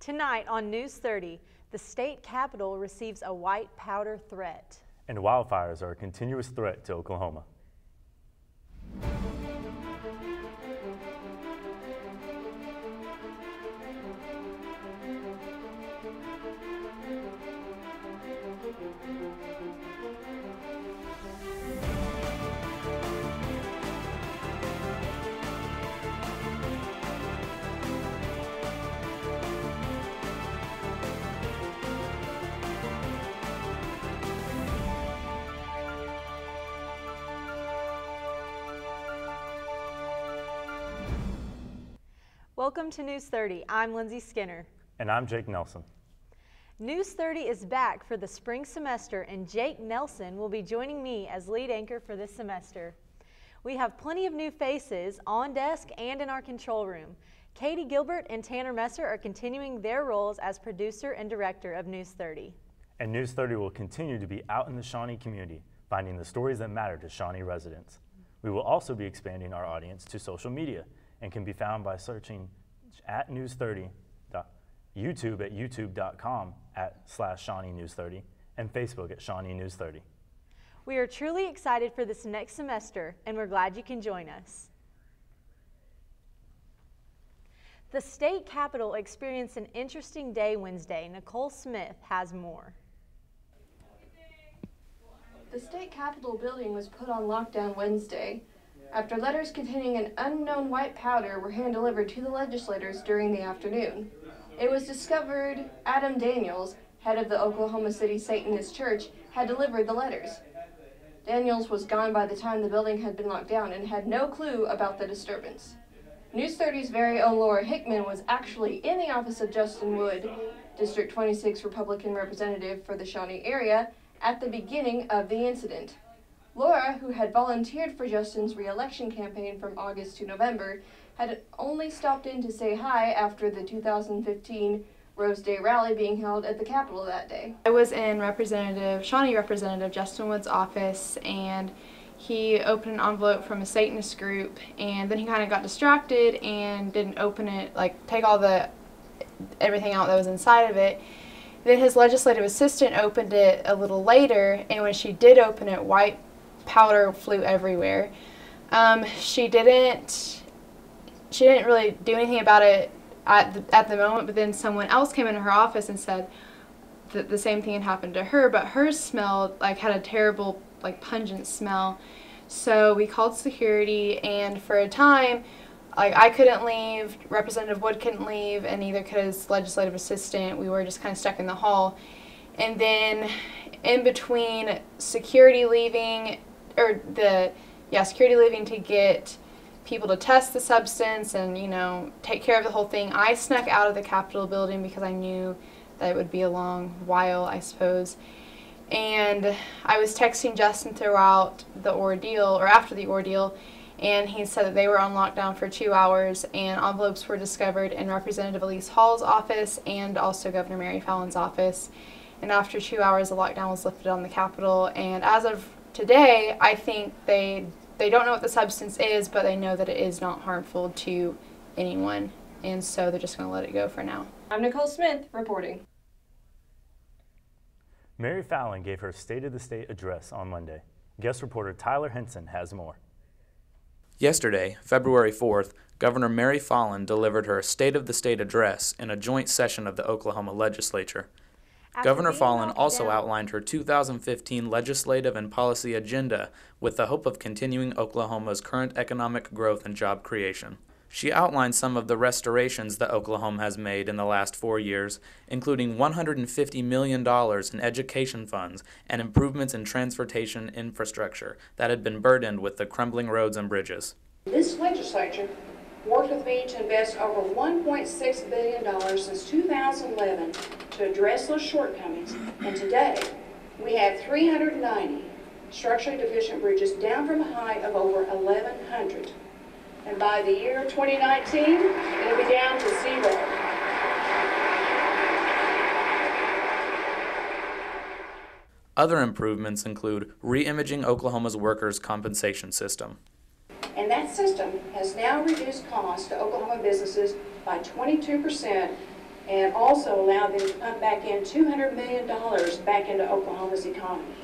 Tonight on News 30, the state capitol receives a white powder threat. And wildfires are a continuous threat to Oklahoma. Welcome to News 30. I'm Lindsay Skinner. And I'm Jake Nelson. News 30 is back for the spring semester, and Jake Nelson will be joining me as lead anchor for this semester. We have plenty of new faces on desk and in our control room. Katie Gilbert and Tanner Messer are continuing their roles as producer and director of News 30. And News 30 will continue to be out in the Shawnee community, finding the stories that matter to Shawnee residents. We will also be expanding our audience to social media and can be found by searching at News 30, YouTube at youtube.com at slash Shawnee News 30, and Facebook at Shawnee News 30. We are truly excited for this next semester, and we're glad you can join us. The state capitol experienced an interesting day Wednesday. Nicole Smith has more. The state capitol building was put on lockdown Wednesday after letters containing an unknown white powder were hand delivered to the legislators during the afternoon. It was discovered Adam Daniels, head of the Oklahoma City Satanist Church, had delivered the letters. Daniels was gone by the time the building had been locked down and had no clue about the disturbance. News 30's very own Laura Hickman was actually in the office of Justin Wood, District 26 Republican representative for the Shawnee area, at the beginning of the incident. Laura, who had volunteered for Justin's reelection campaign from August to November, had only stopped in to say hi after the 2015 Rose Day rally being held at the Capitol that day. I was in Representative Shawnee Representative Justin Wood's office and he opened an envelope from a Satanist group and then he kind of got distracted and didn't open it, like take all the everything out that was inside of it. Then his legislative assistant opened it a little later and when she did open it, white powder flew everywhere. Um, she didn't she didn't really do anything about it at the, at the moment, but then someone else came into her office and said that the same thing had happened to her, but hers smelled like had a terrible like pungent smell. So we called security and for a time like I couldn't leave, Representative Wood couldn't leave, and neither could his legislative assistant. We were just kind of stuck in the hall. And then in between security leaving or the yeah security leaving to get people to test the substance and you know take care of the whole thing. I snuck out of the Capitol building because I knew that it would be a long while, I suppose. And I was texting Justin throughout the ordeal or after the ordeal, and he said that they were on lockdown for two hours and envelopes were discovered in Representative Elise Hall's office and also Governor Mary Fallin's office. And after two hours, the lockdown was lifted on the Capitol. And as of today, I think they they don't know what the substance is, but they know that it is not harmful to anyone, and so they're just going to let it go for now. I'm Nicole Smith reporting. Mary Fallin gave her State of the State address on Monday. Guest reporter Tyler Henson has more. Yesterday, February 4th, Governor Mary Fallin delivered her State of the State address in a joint session of the Oklahoma legislature. Governor Fallin also down. outlined her 2015 legislative and policy agenda with the hope of continuing Oklahoma's current economic growth and job creation. She outlined some of the restorations that Oklahoma has made in the last four years, including $150 million in education funds and improvements in transportation infrastructure that had been burdened with the crumbling roads and bridges. This legislature worked with me to invest over $1.6 billion since 2011 to address those shortcomings. And today, we have 390 structurally deficient bridges down from a high of over 1,100. And by the year 2019, it'll be down to zero. Other improvements include re-imaging Oklahoma's workers' compensation system. And that system has now reduced costs to Oklahoma businesses by 22% and also allowed them to pump back in $200 million back into Oklahoma's economy.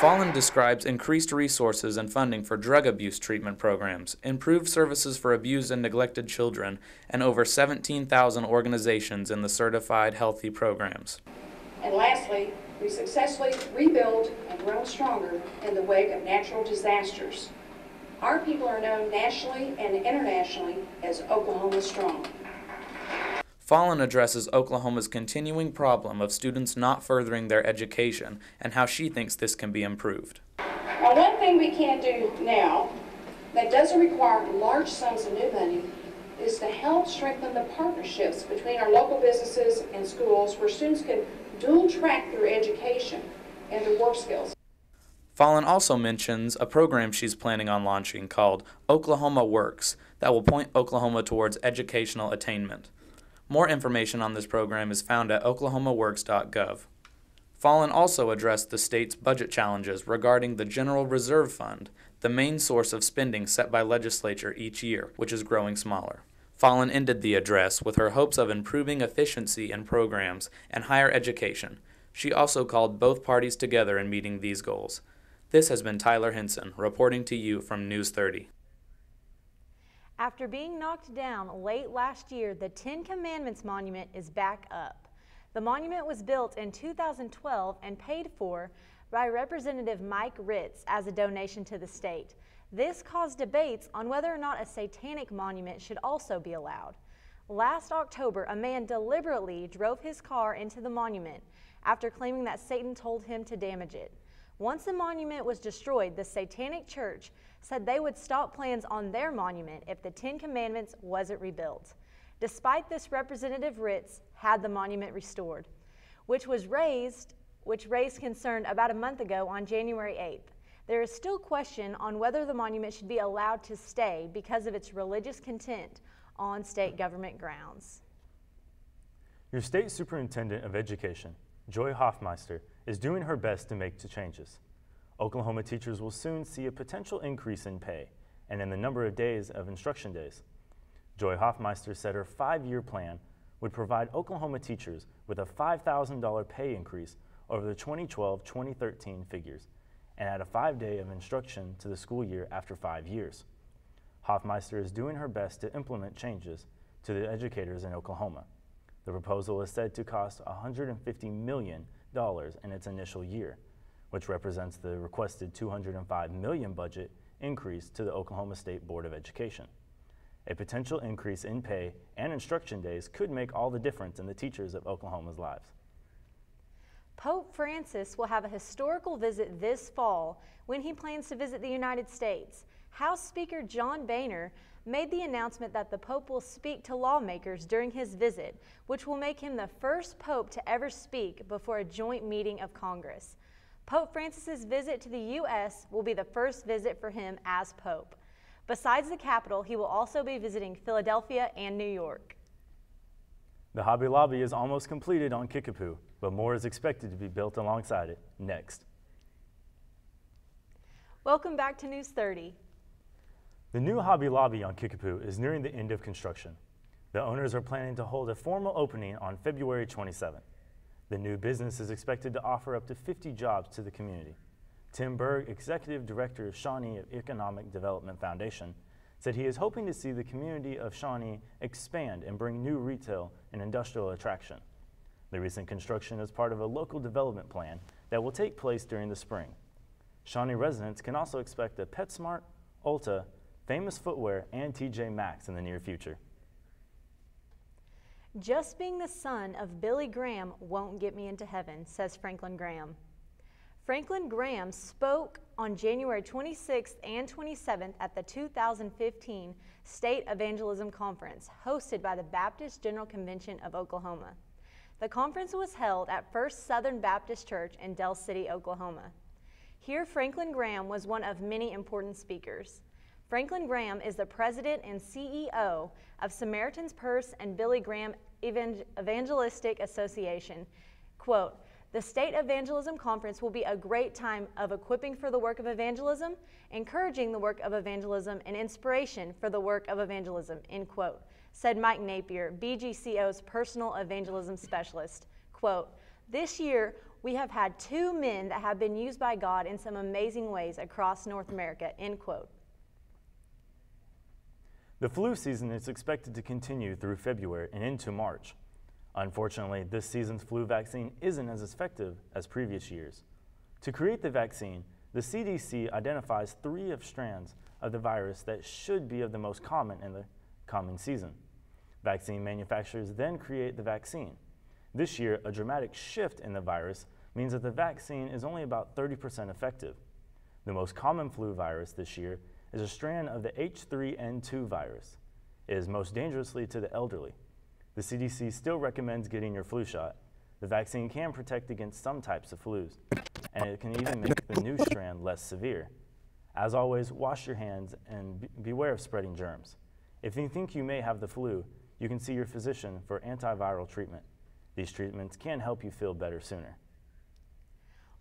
Fallin describes increased resources and funding for drug abuse treatment programs, improved services for abused and neglected children, and over 17,000 organizations in the certified healthy programs. And lastly, we successfully rebuilt and grown stronger in the wake of natural disasters. Our people are known nationally and internationally as Oklahoma Strong. Fallin addresses Oklahoma's continuing problem of students not furthering their education and how she thinks this can be improved. Now, one thing we can do now that doesn't require large sums of new money is to help strengthen the partnerships between our local businesses and schools where students can dual track their education and their work skills. Fallin also mentions a program she's planning on launching called Oklahoma Works that will point Oklahoma towards educational attainment. More information on this program is found at oklahomaworks.gov. Fallin also addressed the state's budget challenges regarding the General Reserve Fund, the main source of spending set by legislature each year, which is growing smaller. Fallin ended the address with her hopes of improving efficiency in programs and higher education. She also called both parties together in meeting these goals. This has been Tyler Henson reporting to you from News 30. After being knocked down late last year, the Ten Commandments Monument is back up. The monument was built in 2012 and paid for by Representative Mike Ritz as a donation to the state. This caused debates on whether or not a satanic monument should also be allowed. Last October, a man deliberately drove his car into the monument after claiming that Satan told him to damage it. Once the monument was destroyed, the Satanic Church said they would stop plans on their monument if the Ten Commandments wasn't rebuilt. Despite this, Representative Ritz had the monument restored, which was raised, which raised concern about a month ago on January 8th. There is still question on whether the monument should be allowed to stay because of its religious content on state government grounds. Your state superintendent of education, Joy Hoffmeister, is doing her best to make the changes. Oklahoma teachers will soon see a potential increase in pay and in the number of days of instruction days. Joy Hoffmeister said her five-year plan would provide Oklahoma teachers with a $5,000 pay increase over the 2012-2013 figures and add a five-day of instruction to the school year after five years. Hoffmeister is doing her best to implement changes to the educators in Oklahoma. The proposal is said to cost $150 million in its initial year, which represents the requested $205 million budget increase to the Oklahoma State Board of Education. A potential increase in pay and instruction days could make all the difference in the teachers of Oklahoma's lives. Pope Francis will have a historical visit this fall when he plans to visit the United States. House Speaker John Boehner made the announcement that the Pope will speak to lawmakers during his visit, which will make him the first Pope to ever speak before a joint meeting of Congress. Pope Francis's visit to the U.S. will be the first visit for him as Pope. Besides the capital, he will also be visiting Philadelphia and New York. The Hobby Lobby is almost completed on Kickapoo, but more is expected to be built alongside it next. Welcome back to News 30. The new Hobby Lobby on Kickapoo is nearing the end of construction. The owners are planning to hold a formal opening on February 27th. The new business is expected to offer up to 50 jobs to the community. Tim Berg, Executive Director of Shawnee Economic Development Foundation, said he is hoping to see the community of Shawnee expand and bring new retail and industrial attraction. The recent construction is part of a local development plan that will take place during the spring. Shawnee residents can also expect a PetSmart, Ulta, Famous Footwear, and TJ Maxx in the near future. Just being the son of Billy Graham won't get me into heaven, says Franklin Graham. Franklin Graham spoke on January 26th and 27th at the 2015 State Evangelism Conference hosted by the Baptist General Convention of Oklahoma. The conference was held at First Southern Baptist Church in Del City, Oklahoma. Here, Franklin Graham was one of many important speakers. Franklin Graham is the president and CEO of Samaritan's Purse and Billy Graham Evangelistic Association. Quote, the State Evangelism Conference will be a great time of equipping for the work of evangelism, encouraging the work of evangelism, and inspiration for the work of evangelism, end quote, said Mike Napier, BGCO's personal evangelism specialist. Quote, this year, we have had two men that have been used by God in some amazing ways across North America, end quote. The flu season is expected to continue through February and into March. Unfortunately, this season's flu vaccine isn't as effective as previous years. To create the vaccine, the CDC identifies three of strands of the virus that should be of the most common in the coming season. Vaccine manufacturers then create the vaccine. This year, a dramatic shift in the virus means that the vaccine is only about 30% effective. The most common flu virus this year is a strand of the H3N2 virus. It is most dangerously to the elderly. The CDC still recommends getting your flu shot. The vaccine can protect against some types of flus, and it can even make the new strand less severe. As always, wash your hands and be beware of spreading germs. If you think you may have the flu, you can see your physician for antiviral treatment. These treatments can help you feel better sooner.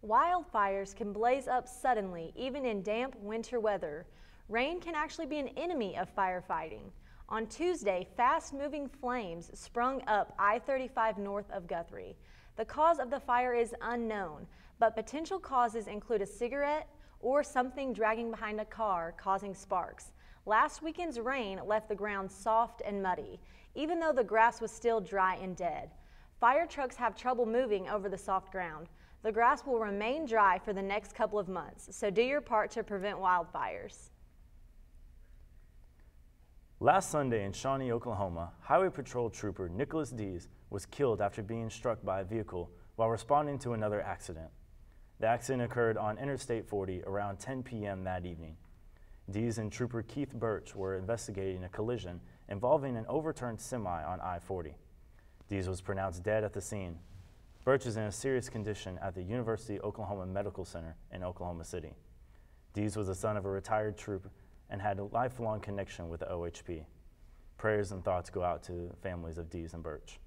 Wildfires can blaze up suddenly, even in damp winter weather. Rain can actually be an enemy of firefighting. On Tuesday, fast moving flames sprung up I 35 north of Guthrie. The cause of the fire is unknown, but potential causes include a cigarette or something dragging behind a car causing sparks. Last weekend's rain left the ground soft and muddy, even though the grass was still dry and dead. Fire trucks have trouble moving over the soft ground. The grass will remain dry for the next couple of months, so do your part to prevent wildfires. Last Sunday in Shawnee, Oklahoma, Highway Patrol Trooper Nicholas Dees was killed after being struck by a vehicle while responding to another accident. The accident occurred on Interstate 40 around 10 p.m. that evening. Dees and Trooper Keith Burch were investigating a collision involving an overturned semi on I 40. Dees was pronounced dead at the scene. Burch is in a serious condition at the University of Oklahoma Medical Center in Oklahoma City. Dees was the son of a retired trooper and had a lifelong connection with the OHP. Prayers and thoughts go out to families of Dees and Burch.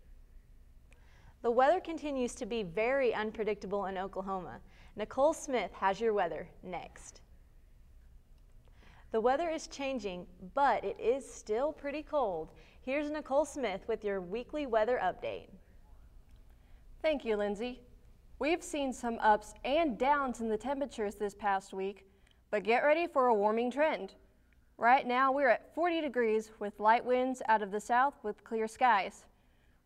The weather continues to be very unpredictable in Oklahoma. Nicole Smith has your weather next. The weather is changing, but it is still pretty cold. Here's Nicole Smith with your weekly weather update. Thank you, Lindsay. We've seen some ups and downs in the temperatures this past week, but get ready for a warming trend. Right now, we're at 40 degrees with light winds out of the south with clear skies.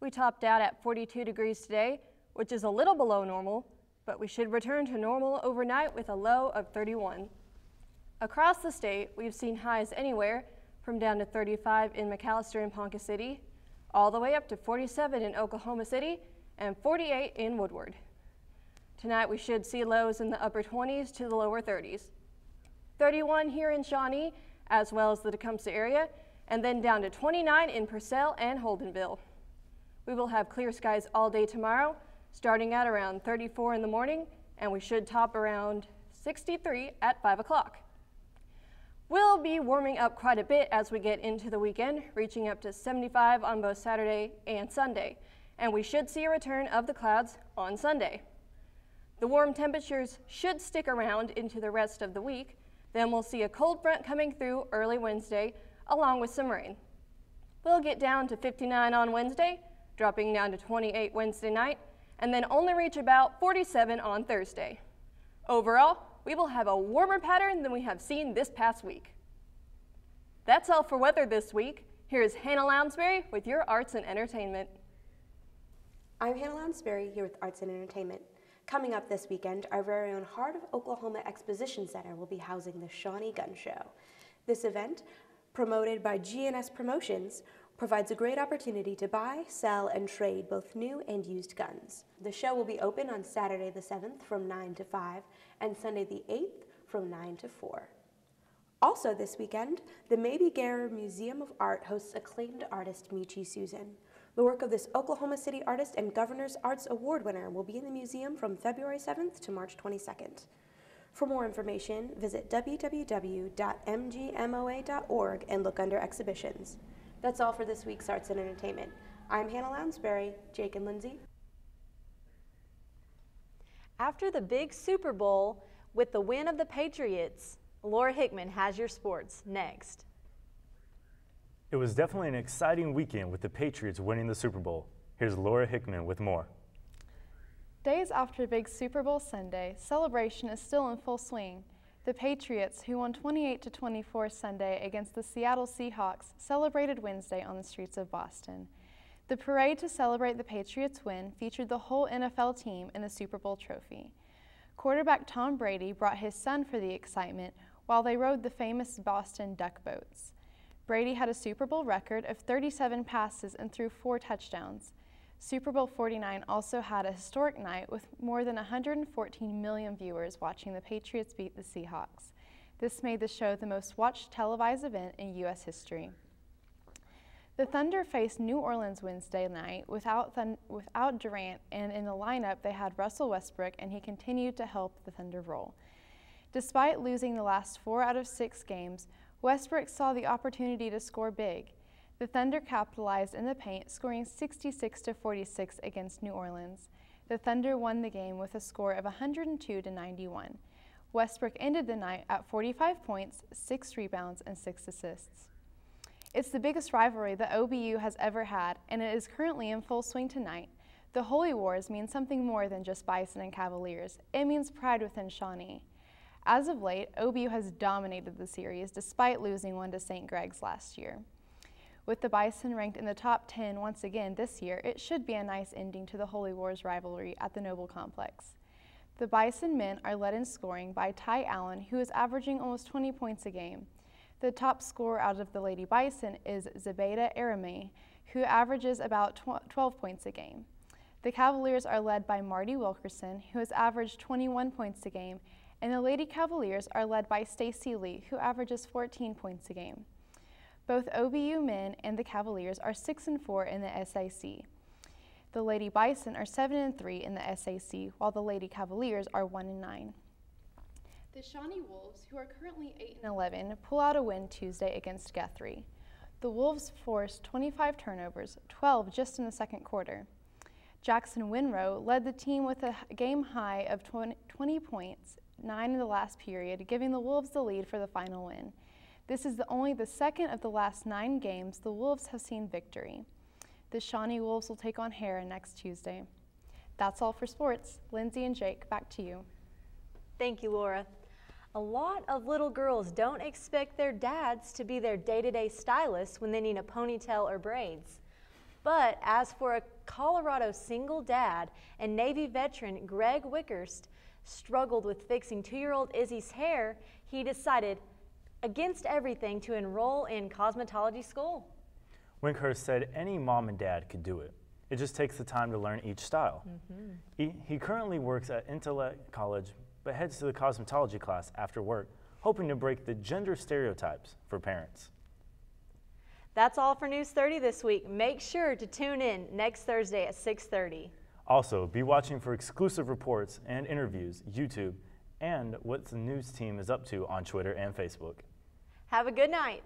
We topped out at 42 degrees today, which is a little below normal, but we should return to normal overnight with a low of 31. Across the state, we've seen highs anywhere from down to 35 in McAlester and Ponca City, all the way up to 47 in Oklahoma City and 48 in Woodward. Tonight we should see lows in the upper 20s to the lower 30s. 31 here in Shawnee, as well as the Tecumseh area, and then down to 29 in Purcell and Holdenville. We will have clear skies all day tomorrow, starting at around 34 in the morning, and we should top around 63 at 5 o'clock. We'll be warming up quite a bit as we get into the weekend, reaching up to 75 on both Saturday and Sunday, and we should see a return of the clouds on Sunday. The warm temperatures should stick around into the rest of the week, then we'll see a cold front coming through early Wednesday, along with some rain. We'll get down to 59 on Wednesday, dropping down to 28 Wednesday night, and then only reach about 47 on Thursday. Overall, we will have a warmer pattern than we have seen this past week. That's all for weather this week. Here's Hannah Lounsbury with your arts and entertainment. I'm Hannah Lounsbury here with Arts and Entertainment. Coming up this weekend, our very own Heart of Oklahoma Exposition Center will be housing the Shawnee Gun Show. This event, promoted by GNS Promotions, provides a great opportunity to buy, sell, and trade both new and used guns. The show will be open on Saturday the 7th from 9 to 5 and Sunday the 8th from 9 to 4. Also this weekend, the Mabee-Gerrer Museum of Art hosts acclaimed artist Michi Susan. The work of this Oklahoma City artist and Governor's Arts Award winner will be in the museum from February 7th to March 22nd. For more information, visit www.mgmoa.org and look under exhibitions. That's all for this week's Arts and Entertainment. I'm Hannah Lounsbury, Jake and Lindsay. After the big Super Bowl, with the win of the Patriots, Laura Hickman has your sports next. It was definitely an exciting weekend with the Patriots winning the Super Bowl. Here's Laura Hickman with more. Days after Big Super Bowl Sunday, celebration is still in full swing. The Patriots, who won 28 to 24 Sunday against the Seattle Seahawks, celebrated Wednesday on the streets of Boston. The parade to celebrate the Patriots' win featured the whole NFL team in the Super Bowl trophy. Quarterback Tom Brady brought his son for the excitement while they rode the famous Boston duck boats. Brady had a Super Bowl record of 37 passes and threw four touchdowns. Super Bowl 49 also had a historic night with more than 114 million viewers watching the Patriots beat the Seahawks. This made the show the most watched televised event in U.S. history. The Thunder faced New Orleans Wednesday night without, without Durant, and in the lineup they had Russell Westbrook, and he continued to help the Thunder roll. Despite losing the last four out of six games, Westbrook saw the opportunity to score big. The Thunder capitalized in the paint, scoring 66 to 46 against New Orleans. The Thunder won the game with a score of 102 to 91. Westbrook ended the night at 45 points, 6 rebounds, and 6 assists. It's the biggest rivalry that OBU has ever had, and it is currently in full swing tonight. The Holy Wars mean something more than just Bison and Cavaliers. It means pride within Shawnee. As of late, OBU has dominated the series despite losing one to St. Greg's last year. With the Bison ranked in the top 10 once again this year, it should be a nice ending to the Holy Wars rivalry at the Noble Complex. The Bison men are led in scoring by Ty Allen, who is averaging almost 20 points a game. The top scorer out of the Lady Bison is Zabeda Arame, who averages about 12 points a game. The Cavaliers are led by Marty Wilkerson, who has averaged 21 points a game, and the Lady Cavaliers are led by Stacy Lee, who averages 14 points a game. Both OBU men and the Cavaliers are 6 and 4 in the SAC. The Lady Bison are 7 and 3 in the SAC, while the Lady Cavaliers are 1 and 9. The Shawnee Wolves, who are currently 8 and 11, pull out a win Tuesday against Guthrie. The Wolves forced 25 turnovers, 12 just in the second quarter. Jackson Winrow led the team with a game high of 20, 20 points nine in the last period, giving the Wolves the lead for the final win. This is the only the second of the last nine games the Wolves have seen victory. The Shawnee Wolves will take on Harrah next Tuesday. That's all for sports. Lindsay and Jake, back to you. Thank you, Laura. A lot of little girls don't expect their dads to be their day-to-day -day stylists when they need a ponytail or braids. But as for a Colorado single dad and Navy veteran Greg Wickherst, struggled with fixing two-year-old Izzy's hair, he decided against everything to enroll in cosmetology school. Winkhurst said any mom and dad could do it. It just takes the time to learn each style. Mm -hmm. he, he currently works at IntelliTec College, but heads to the cosmetology class after work, hoping to break the gender stereotypes for parents. That's all for News 30 this week. Make sure to tune in next Thursday at 630. Also, be watching for exclusive reports and interviews, YouTube, and what the news team is up to on Twitter and Facebook. Have a good night.